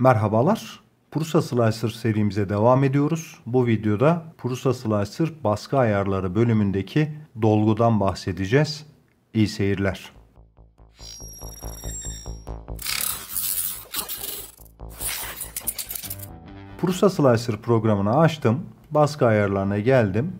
Merhabalar. Prusa Slicer serimize devam ediyoruz. Bu videoda Prusa Slicer baskı ayarları bölümündeki dolgudan bahsedeceğiz. İyi seyirler. Prusa Slicer programını açtım. Baskı ayarlarına geldim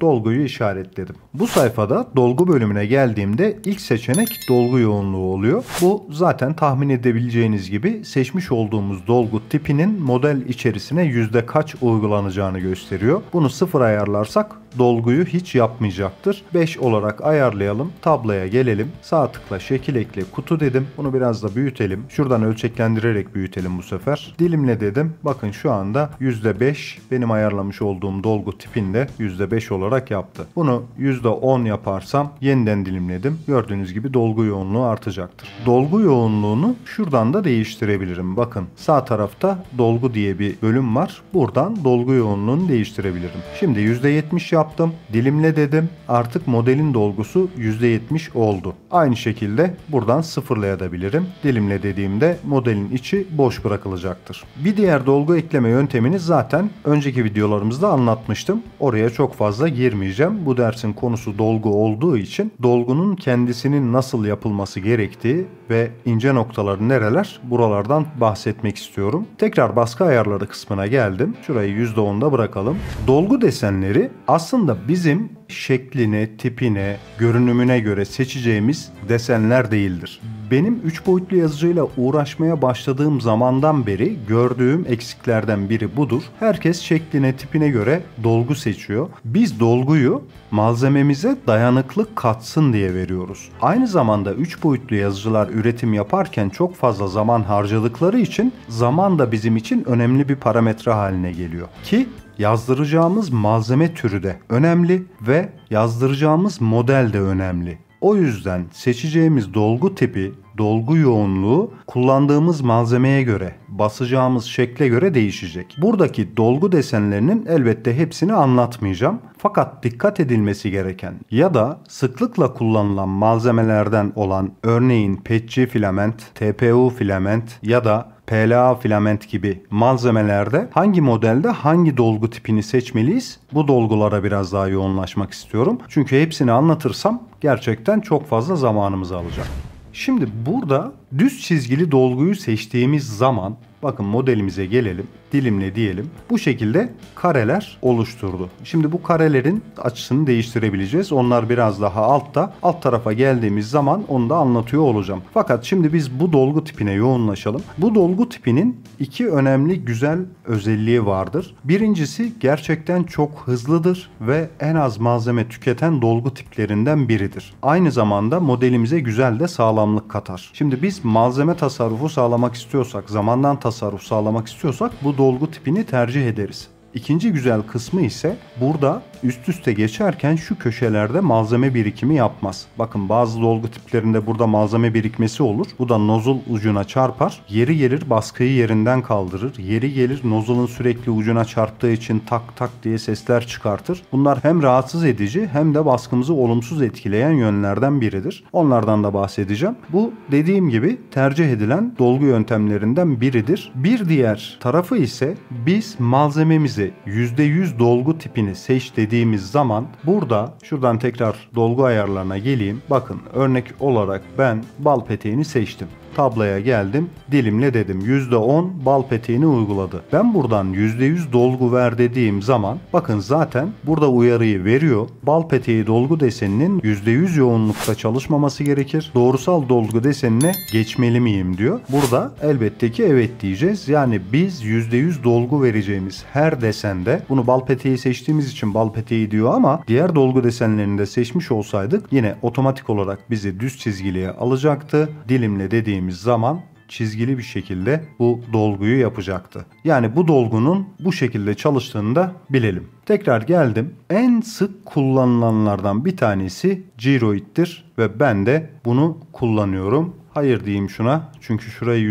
dolguyu işaretledim. Bu sayfada dolgu bölümüne geldiğimde ilk seçenek dolgu yoğunluğu oluyor. Bu zaten tahmin edebileceğiniz gibi seçmiş olduğumuz dolgu tipinin model içerisine yüzde kaç uygulanacağını gösteriyor. Bunu sıfır ayarlarsak dolguyu hiç yapmayacaktır. 5 olarak ayarlayalım. Tabloya gelelim. Sağ tıkla şekil ekle kutu dedim. Bunu biraz da büyütelim. Şuradan ölçeklendirerek büyütelim bu sefer. Dilimle dedim. Bakın şu anda %5 benim ayarlamış olduğum dolgu tipinde %5 olarak yaptı. Bunu %10 yaparsam yeniden dilimledim. Gördüğünüz gibi dolgu yoğunluğu artacaktır. Dolgu yoğunluğunu şuradan da değiştirebilirim. Bakın sağ tarafta dolgu diye bir bölüm var. Buradan dolgu yoğunluğunu değiştirebilirim. Şimdi %70 yaptım. Dilimle dedim. Artık modelin dolgusu %70 oldu. Aynı şekilde buradan sıfırlayabilirim. Dilimle dediğimde modelin içi boş bırakılacaktır. Bir diğer dolgu ekleme yöntemini zaten önceki videolarımızda anlatmıştım. Oraya çok fazla girmeyeceğim. Bu dersin konusu dolgu olduğu için dolgunun kendisinin nasıl yapılması gerektiği ve ince noktaları nereler buralardan bahsetmek istiyorum. Tekrar baskı ayarları kısmına geldim. Şurayı %10'da bırakalım. Dolgu desenleri aslında aslında bizim şekline, tipine, görünümüne göre seçeceğimiz desenler değildir. Benim 3 boyutlu yazıcıyla uğraşmaya başladığım zamandan beri gördüğüm eksiklerden biri budur. Herkes şekline, tipine göre dolgu seçiyor. Biz dolguyu malzememize dayanıklık katsın diye veriyoruz. Aynı zamanda 3 boyutlu yazıcılar üretim yaparken çok fazla zaman harcadıkları için zaman da bizim için önemli bir parametre haline geliyor. Ki yazdıracağımız malzeme türü de önemli ve yazdıracağımız model de önemli. O yüzden seçeceğimiz dolgu tipi, dolgu yoğunluğu kullandığımız malzemeye göre, basacağımız şekle göre değişecek. Buradaki dolgu desenlerinin elbette hepsini anlatmayacağım. Fakat dikkat edilmesi gereken ya da sıklıkla kullanılan malzemelerden olan örneğin PETG filament, TPU filament ya da PLA filament gibi malzemelerde hangi modelde hangi dolgu tipini seçmeliyiz? Bu dolgulara biraz daha yoğunlaşmak istiyorum. Çünkü hepsini anlatırsam gerçekten çok fazla zamanımızı alacak. Şimdi burada düz çizgili dolguyu seçtiğimiz zaman bakın modelimize gelelim dilimle diyelim. Bu şekilde kareler oluşturdu. Şimdi bu karelerin açısını değiştirebileceğiz. Onlar biraz daha altta. Alt tarafa geldiğimiz zaman onu da anlatıyor olacağım. Fakat şimdi biz bu dolgu tipine yoğunlaşalım. Bu dolgu tipinin iki önemli güzel özelliği vardır. Birincisi gerçekten çok hızlıdır ve en az malzeme tüketen dolgu tiplerinden biridir. Aynı zamanda modelimize güzel de sağlamlık katar. Şimdi biz malzeme tasarrufu sağlamak istiyorsak, zamandan tasarruf sağlamak istiyorsak bu dolgu tipini tercih ederiz. İkinci güzel kısmı ise burada üst üste geçerken şu köşelerde malzeme birikimi yapmaz. Bakın bazı dolgu tiplerinde burada malzeme birikmesi olur. Bu da nozul ucuna çarpar. Yeri gelir baskıyı yerinden kaldırır. Yeri gelir nozulun sürekli ucuna çarptığı için tak tak diye sesler çıkartır. Bunlar hem rahatsız edici hem de baskımızı olumsuz etkileyen yönlerden biridir. Onlardan da bahsedeceğim. Bu dediğim gibi tercih edilen dolgu yöntemlerinden biridir. Bir diğer tarafı ise biz malzememizi %100 dolgu tipini seç dediğimiz zaman burada şuradan tekrar dolgu ayarlarına geleyim. Bakın örnek olarak ben bal peteğini seçtim tabloya geldim. Dilimle dedim %10 bal peteğini uyguladı. Ben buradan %100 dolgu ver dediğim zaman bakın zaten burada uyarıyı veriyor. Bal peteği dolgu deseninin %100 yoğunlukta çalışmaması gerekir. Doğrusal dolgu desenine geçmeli miyim diyor. Burada elbette ki evet diyeceğiz. Yani biz %100 dolgu vereceğimiz her desende bunu bal peteği seçtiğimiz için bal peteği diyor ama diğer dolgu desenlerini de seçmiş olsaydık yine otomatik olarak bizi düz çizgiliye alacaktı. Dilimle dediğimiz zaman çizgili bir şekilde bu dolguyu yapacaktı. Yani bu dolgunun bu şekilde çalıştığını da bilelim. Tekrar geldim. En sık kullanılanlardan bir tanesi Giroid'dir ve ben de bunu kullanıyorum. Hayır diyeyim şuna. Çünkü şurayı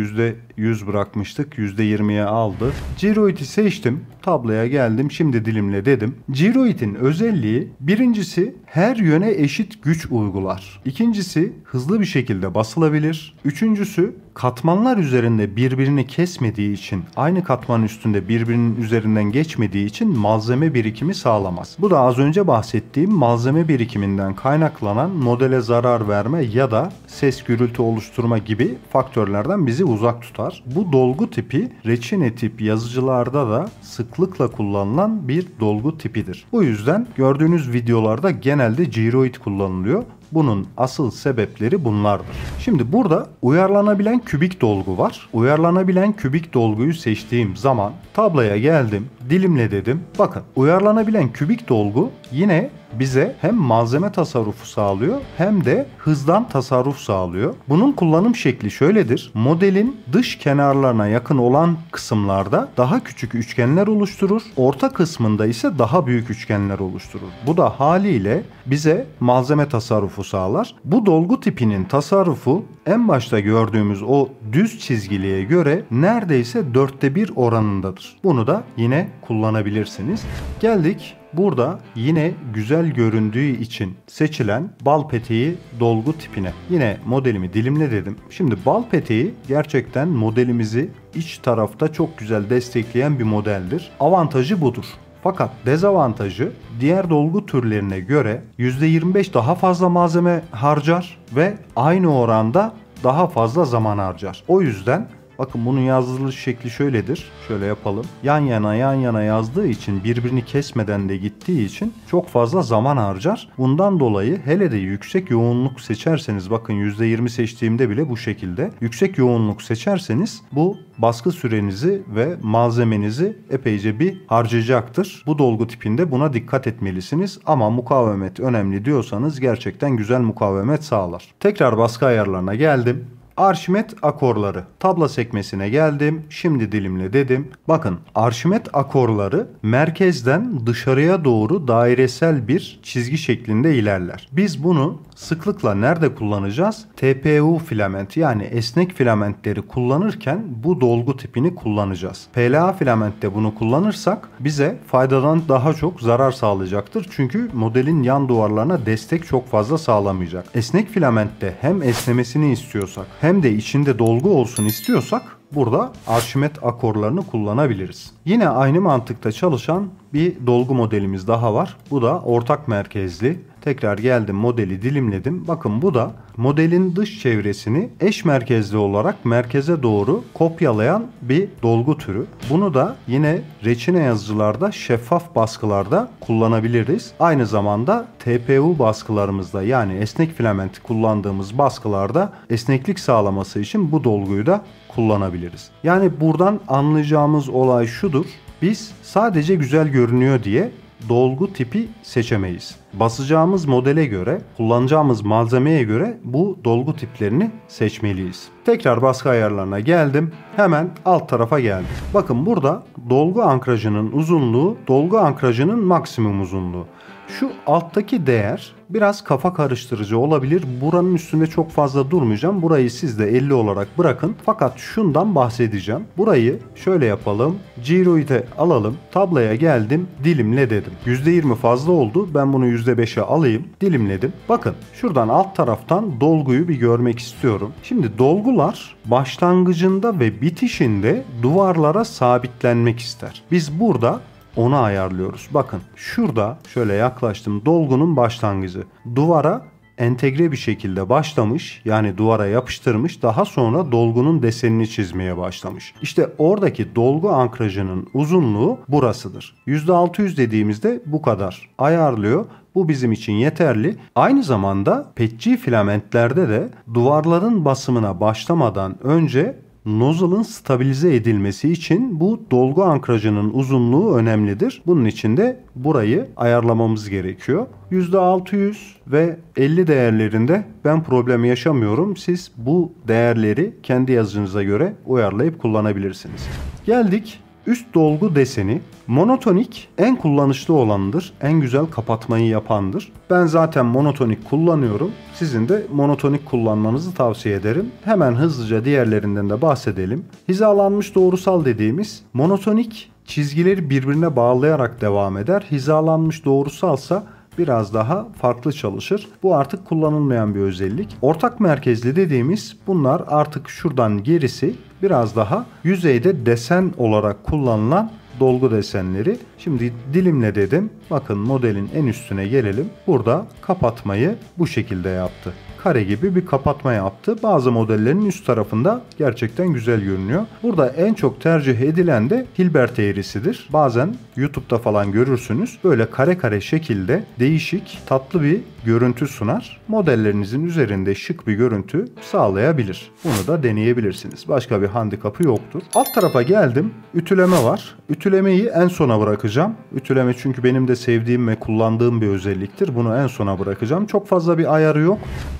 100 bırakmıştık. %20'ye aldı. Giroid'i seçtim. Tabloya geldim. Şimdi dilimle dedim. Giroid'in özelliği birincisi her yöne eşit güç uygular. İkincisi hızlı bir şekilde basılabilir. Üçüncüsü katmanlar üzerinde birbirini kesmediği için aynı katman üstünde birbirinin üzerinden geçmediği için malzeme birikimi sağlamaz. Bu da az önce bahsettiğim malzeme birikiminden kaynaklanan modele zarar verme ya da ses gürültü oluşturma gibi faktörlerden bizi uzak tutar. Bu dolgu tipi reçine tip yazıcılarda da sıklıkla kullanılan bir dolgu tipidir. Bu yüzden gördüğünüz videolarda genelde gyroid kullanılıyor. Bunun asıl sebepleri bunlardır. Şimdi burada uyarlanabilen kübik dolgu var. Uyarlanabilen kübik dolguyu seçtiğim zaman tabloya geldim, dilimle dedim. Bakın uyarlanabilen kübik dolgu yine bize hem malzeme tasarrufu sağlıyor hem de hızdan tasarruf sağlıyor. Bunun kullanım şekli şöyledir. Modelin dış kenarlarına yakın olan kısımlarda daha küçük üçgenler oluşturur. Orta kısmında ise daha büyük üçgenler oluşturur. Bu da haliyle bize malzeme tasarrufu sağlar. Bu dolgu tipinin tasarrufu en başta gördüğümüz o düz çizgiliye göre neredeyse dörtte bir oranındadır. Bunu da yine kullanabilirsiniz. Geldik Burada yine güzel göründüğü için seçilen bal peteği dolgu tipine. Yine modelimi dilimle dedim. Şimdi bal peteği gerçekten modelimizi iç tarafta çok güzel destekleyen bir modeldir. Avantajı budur. Fakat dezavantajı diğer dolgu türlerine göre %25 daha fazla malzeme harcar ve aynı oranda daha fazla zaman harcar. O yüzden Bakın bunun yazılış şekli şöyledir. Şöyle yapalım. Yan yana yan yana yazdığı için birbirini kesmeden de gittiği için çok fazla zaman harcar. Bundan dolayı hele de yüksek yoğunluk seçerseniz bakın %20 seçtiğimde bile bu şekilde. Yüksek yoğunluk seçerseniz bu baskı sürenizi ve malzemenizi epeyce bir harcayacaktır. Bu dolgu tipinde buna dikkat etmelisiniz ama mukavemet önemli diyorsanız gerçekten güzel mukavemet sağlar. Tekrar baskı ayarlarına geldim. Arşimet akorları. Tabla sekmesine geldim. Şimdi dilimle dedim. Bakın Arşimet akorları merkezden dışarıya doğru dairesel bir çizgi şeklinde ilerler. Biz bunu sıklıkla nerede kullanacağız? TPU filament yani esnek filamentleri kullanırken bu dolgu tipini kullanacağız. PLA filamentte bunu kullanırsak bize faydadan daha çok zarar sağlayacaktır. Çünkü modelin yan duvarlarına destek çok fazla sağlamayacak. Esnek filamentte hem esnemesini istiyorsak hem de içinde dolgu olsun istiyorsak burada Arşimet akorlarını kullanabiliriz. Yine aynı mantıkta çalışan bir dolgu modelimiz daha var. Bu da ortak merkezli Tekrar geldim modeli dilimledim. Bakın bu da modelin dış çevresini eş merkezli olarak merkeze doğru kopyalayan bir dolgu türü. Bunu da yine reçine yazıcılarda şeffaf baskılarda kullanabiliriz. Aynı zamanda TPU baskılarımızda yani esnek filament kullandığımız baskılarda esneklik sağlaması için bu dolguyu da kullanabiliriz. Yani buradan anlayacağımız olay şudur. Biz sadece güzel görünüyor diye dolgu tipi seçemeyiz. Basacağımız modele göre, kullanacağımız malzemeye göre bu dolgu tiplerini seçmeliyiz. Tekrar baskı ayarlarına geldim. Hemen alt tarafa geldim. Bakın burada dolgu ankrajının uzunluğu, dolgu ankrajının maksimum uzunluğu. Şu alttaki değer biraz kafa karıştırıcı olabilir. Buranın üstünde çok fazla durmayacağım. Burayı siz de 50 olarak bırakın. Fakat şundan bahsedeceğim. Burayı şöyle yapalım. Giroid'e alalım. Tabloya geldim. Dilimle dedim. %20 fazla oldu. Ben bunu %5'e alayım. Dilimledim. Bakın şuradan alt taraftan dolguyu bir görmek istiyorum. Şimdi dolgular başlangıcında ve bitişinde duvarlara sabitlenmek ister. Biz burada onu ayarlıyoruz. Bakın şurada şöyle yaklaştım dolgunun başlangıcı. Duvara entegre bir şekilde başlamış yani duvara yapıştırmış daha sonra dolgunun desenini çizmeye başlamış. İşte oradaki dolgu ankrajının uzunluğu burasıdır. %600 dediğimizde bu kadar ayarlıyor. Bu bizim için yeterli. Aynı zamanda petçi filamentlerde de duvarların basımına başlamadan önce nozzle'ın stabilize edilmesi için bu dolgu ankrajının uzunluğu önemlidir. Bunun için de burayı ayarlamamız gerekiyor. %600 ve 50 değerlerinde ben problem yaşamıyorum. Siz bu değerleri kendi yazınıza göre uyarlayıp kullanabilirsiniz. Geldik üst dolgu deseni monotonik en kullanışlı olandır. En güzel kapatmayı yapandır. Ben zaten monotonik kullanıyorum. Sizin de monotonik kullanmanızı tavsiye ederim. Hemen hızlıca diğerlerinden de bahsedelim. Hizalanmış doğrusal dediğimiz monotonik çizgileri birbirine bağlayarak devam eder. Hizalanmış doğrusalsa biraz daha farklı çalışır. Bu artık kullanılmayan bir özellik. Ortak merkezli dediğimiz bunlar artık şuradan gerisi biraz daha yüzeyde desen olarak kullanılan dolgu desenleri. Şimdi dilimle dedim. Bakın modelin en üstüne gelelim. Burada kapatmayı bu şekilde yaptı kare gibi bir kapatma yaptı. Bazı modellerin üst tarafında gerçekten güzel görünüyor. Burada en çok tercih edilen de Hilbert eğrisidir. Bazen YouTube'da falan görürsünüz. Böyle kare kare şekilde değişik, tatlı bir görüntü sunar. Modellerinizin üzerinde şık bir görüntü sağlayabilir. Bunu da deneyebilirsiniz. Başka bir handikapı yoktur. Alt tarafa geldim. Ütüleme var. Ütülemeyi en sona bırakacağım. Ütüleme çünkü benim de sevdiğim ve kullandığım bir özelliktir. Bunu en sona bırakacağım. Çok fazla bir ayarı yok.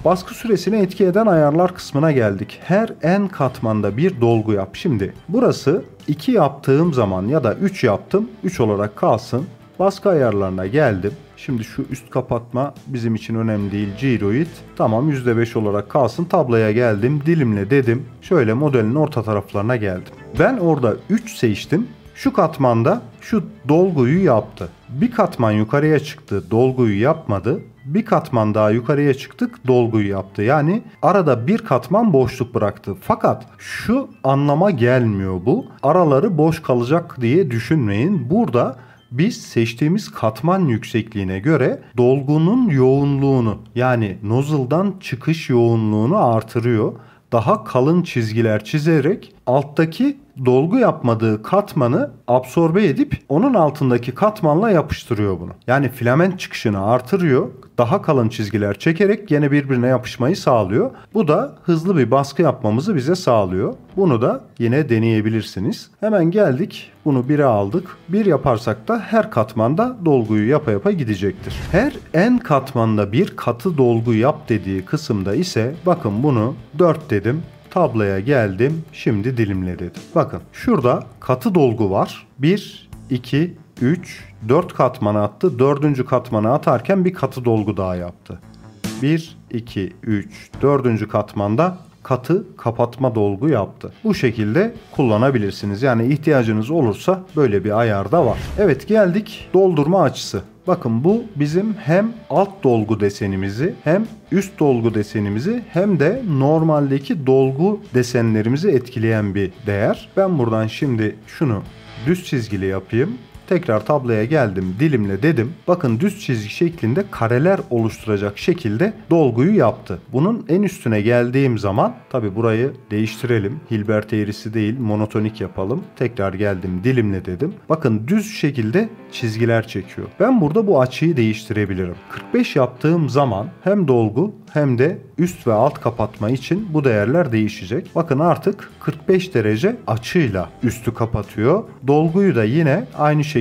Baskı süresini etki eden ayarlar kısmına geldik. Her en katmanda bir dolgu yap. Şimdi burası 2 yaptığım zaman ya da 3 yaptım. 3 olarak kalsın. Baskı ayarlarına geldim. Şimdi şu üst kapatma bizim için önemli değil. Giroid. Tamam %5 olarak kalsın. Tabloya geldim. Dilimle dedim. Şöyle modelin orta taraflarına geldim. Ben orada 3 seçtim. Şu katmanda şu dolguyu yaptı. Bir katman yukarıya çıktı, dolguyu yapmadı. Bir katman daha yukarıya çıktık, dolguyu yaptı. Yani arada bir katman boşluk bıraktı. Fakat şu anlama gelmiyor bu. Araları boş kalacak diye düşünmeyin. Burada biz seçtiğimiz katman yüksekliğine göre dolgunun yoğunluğunu yani nozzle'dan çıkış yoğunluğunu artırıyor. Daha kalın çizgiler çizerek alttaki dolgu yapmadığı katmanı absorbe edip onun altındaki katmanla yapıştırıyor bunu. Yani filament çıkışını artırıyor. Daha kalın çizgiler çekerek gene birbirine yapışmayı sağlıyor. Bu da hızlı bir baskı yapmamızı bize sağlıyor. Bunu da yine deneyebilirsiniz. Hemen geldik. Bunu bire aldık. Bir yaparsak da her katmanda dolguyu yapa yapa gidecektir. Her en katmanda bir katı dolgu yap dediği kısımda ise bakın bunu 4 dedim. Tabloya geldim. Şimdi dilimle. Bakın şurada katı dolgu var. 1, 2, 3, 4 katmanı attı. 4. katmanı atarken bir katı dolgu daha yaptı. 1, 2, 3, 4. katmanda katı kapatma dolgu yaptı. Bu şekilde kullanabilirsiniz. Yani ihtiyacınız olursa böyle bir ayar da var. Evet geldik doldurma açısı. Bakın bu bizim hem alt dolgu desenimizi hem üst dolgu desenimizi hem de normaldeki dolgu desenlerimizi etkileyen bir değer. Ben buradan şimdi şunu düz çizgili yapayım. Tekrar tabloya geldim dilimle dedim. Bakın düz çizgi şeklinde kareler oluşturacak şekilde dolguyu yaptı. Bunun en üstüne geldiğim zaman tabi burayı değiştirelim. Hilbert eğrisi değil monotonik yapalım. Tekrar geldim dilimle dedim. Bakın düz şekilde çizgiler çekiyor. Ben burada bu açıyı değiştirebilirim. 45 yaptığım zaman hem dolgu hem de üst ve alt kapatma için bu değerler değişecek. Bakın artık 45 derece açıyla üstü kapatıyor. Dolguyu da yine aynı şekilde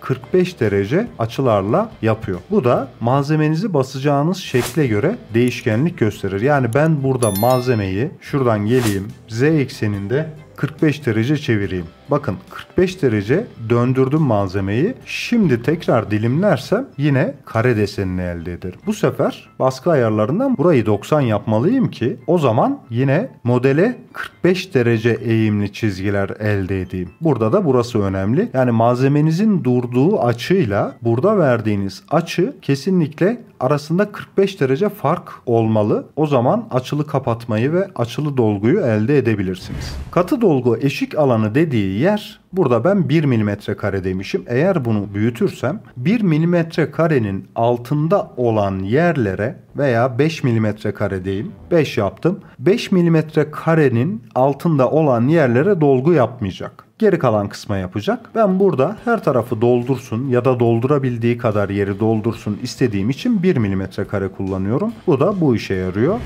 45 derece açılarla yapıyor. Bu da malzemenizi basacağınız şekle göre değişkenlik gösterir. Yani ben burada malzemeyi şuradan geleyim Z ekseninde 45 derece çevireyim. Bakın 45 derece döndürdüm malzemeyi. Şimdi tekrar dilimlersem yine kare desenini elde ederim. Bu sefer baskı ayarlarından burayı 90 yapmalıyım ki o zaman yine modele 45 derece eğimli çizgiler elde edeyim. Burada da burası önemli. Yani malzemenizin durduğu açıyla burada verdiğiniz açı kesinlikle arasında 45 derece fark olmalı. O zaman açılı kapatmayı ve açılı dolguyu elde edebilirsiniz. Katı dolgu eşik alanı dediği yer burada ben 1 mm kare demişim. Eğer bunu büyütürsem 1 mm karenin altında olan yerlere veya 5 mm kare diyeyim. 5 yaptım. 5 mm karenin altında olan yerlere dolgu yapmayacak geri kalan kısma yapacak. Ben burada her tarafı doldursun ya da doldurabildiği kadar yeri doldursun istediğim için 1 mm kare kullanıyorum. Bu da bu işe yarıyor.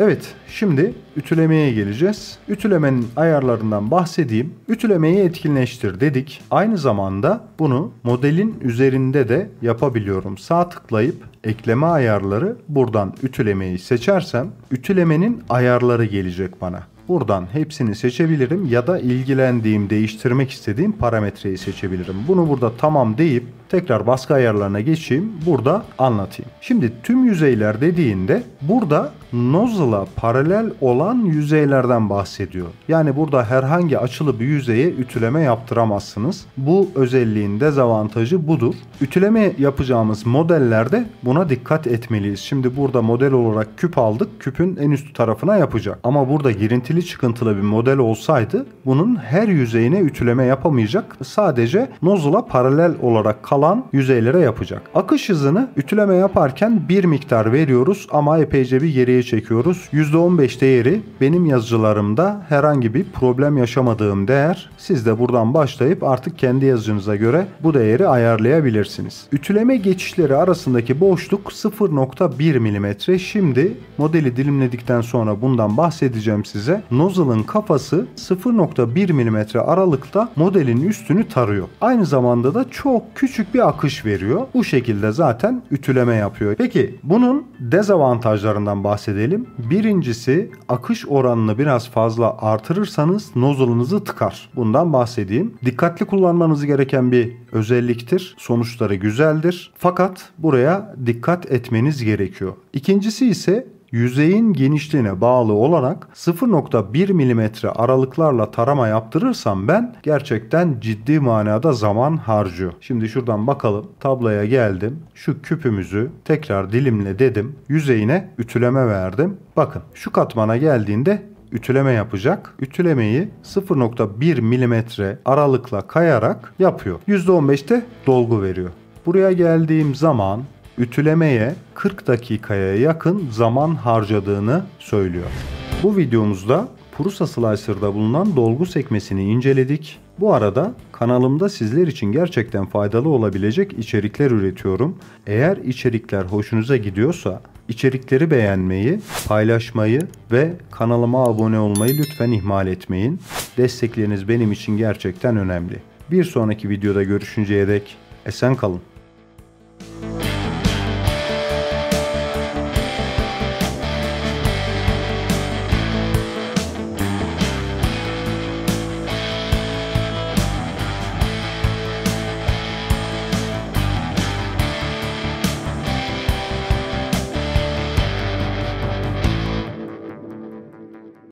Evet, şimdi ütülemeye geleceğiz. Ütülemenin ayarlarından bahsedeyim. Ütülemeyi etkinleştir dedik. Aynı zamanda bunu modelin üzerinde de yapabiliyorum. Sağ tıklayıp ekleme ayarları buradan ütülemeyi seçersem ütülemenin ayarları gelecek bana. buradan hepsini seçebilirim ya da ilgilendiğim, değiştirmek istediğim parametreyi seçebilirim. Bunu burada tamam deyip tekrar baskı ayarlarına geçeyim. Burada anlatayım. Şimdi tüm yüzeyler dediğinde burada nozzle'a paralel olan yüzeylerden bahsediyor. Yani burada herhangi açılı bir yüzeye ütüleme yaptıramazsınız. Bu özelliğin dezavantajı budur. Ütüleme yapacağımız modellerde buna dikkat etmeliyiz. Şimdi burada model olarak küp aldık. Küpün en üst tarafına yapacak. Ama burada girintili çıkıntılı bir model olsaydı bunun her yüzeyine ütüleme yapamayacak. Sadece nozzle'a paralel olarak kalan yüzeylere yapacak. Akış hızını ütüleme yaparken bir miktar veriyoruz ama epeyce bir geriye çekiyoruz. %15 değeri benim yazıcılarımda herhangi bir problem yaşamadığım değer. Siz de buradan başlayıp artık kendi yazıcınıza göre bu değeri ayarlayabilirsiniz. Ütüleme geçişleri arasındaki boşluk 0.1 mm. Şimdi modeli dilimledikten sonra bundan bahsedeceğim size. Nozzle'ın kafası 0.1 mm aralıkta modelin üstünü tarıyor. Aynı zamanda da çok küçük bir akış veriyor. Bu şekilde zaten ütüleme yapıyor. Peki bunun dezavantajlarından bahsedelim. Birincisi akış oranını biraz fazla artırırsanız nozzle'ınızı tıkar. Bundan bahsedeyim. Dikkatli kullanmanız gereken bir özelliktir. Sonuçları güzeldir. Fakat buraya dikkat etmeniz gerekiyor. İkincisi ise yüzeyin genişliğine bağlı olarak 0.1 mm aralıklarla tarama yaptırırsam ben gerçekten ciddi manada zaman harcıyor. Şimdi şuradan bakalım. Tabloya geldim. Şu küpümüzü tekrar dilimle dedim. Yüzeyine ütüleme verdim. Bakın şu katmana geldiğinde ütüleme yapacak. Ütülemeyi 0.1 mm aralıkla kayarak yapıyor. %15'te dolgu veriyor. Buraya geldiğim zaman ütülemeye 40 dakikaya yakın zaman harcadığını söylüyor. Bu videomuzda Prusa Slicer'da bulunan dolgu sekmesini inceledik. Bu arada kanalımda sizler için gerçekten faydalı olabilecek içerikler üretiyorum. Eğer içerikler hoşunuza gidiyorsa içerikleri beğenmeyi, paylaşmayı ve kanalıma abone olmayı lütfen ihmal etmeyin. Destekleriniz benim için gerçekten önemli. Bir sonraki videoda görüşünceye dek esen kalın.